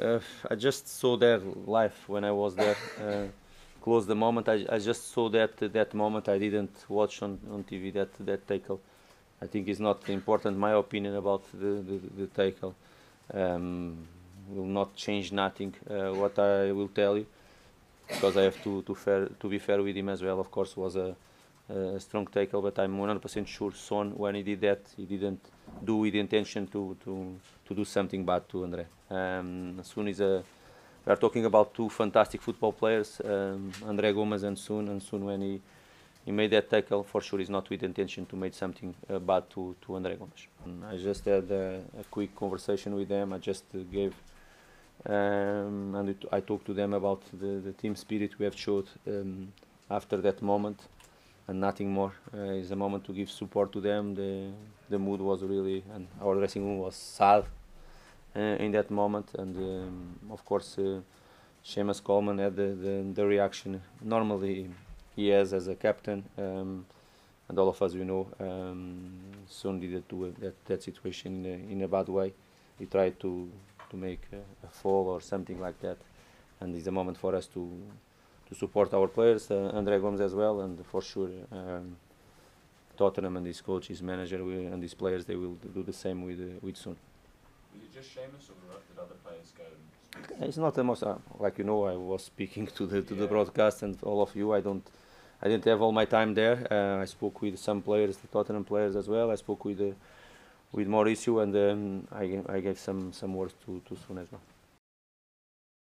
Uh, I just saw their life when I was there. Uh, close the moment. I, I just saw that that moment. I didn't watch on, on TV that that tackle. I think it's not important. My opinion about the the, the tackle um, will not change nothing. Uh, what I will tell you, because I have to to fair to be fair with him as well. Of course, was a, a strong tackle, but I'm 100% sure Son when he did that, he didn't do with the intention to to to do something bad to Andre. Um, Son is a we are talking about two fantastic football players, um, Andre Gomes and Son. And Son, when he, he made that tackle, for sure, is not with intention to make something uh, bad to, to Andre Gomes. And I just had a, a, quick conversation with them. I just uh, gave, um, and it, I talked to them about the, the team spirit we have showed um, after that moment, and nothing more. Uh, it's a moment to give support to them. The the mood was really, and our dressing room was sad uh, in that moment. And um, of course, uh, Seamus Coleman had the, the, the, reaction normally he has as a captain. Um, and all of us, you know, um, soon did to that, that situation in a, in a bad way. He tried to, to make a, a fall or something like that. And it's a moment for us to to support our players, uh, Andre Gomes as well, and for sure um, Tottenham and his coach, his manager, and his players, they will do the same with uh, with Son just Seamus, or did other players go? It's not the most uh, like you know. I was speaking to the to yeah. the broadcast and all of you. I don't. I didn't have all my time there. Uh, I spoke with some players, the Tottenham players as well. I spoke with uh, with Mauricio, and um, I I gave some some words to to Son as well.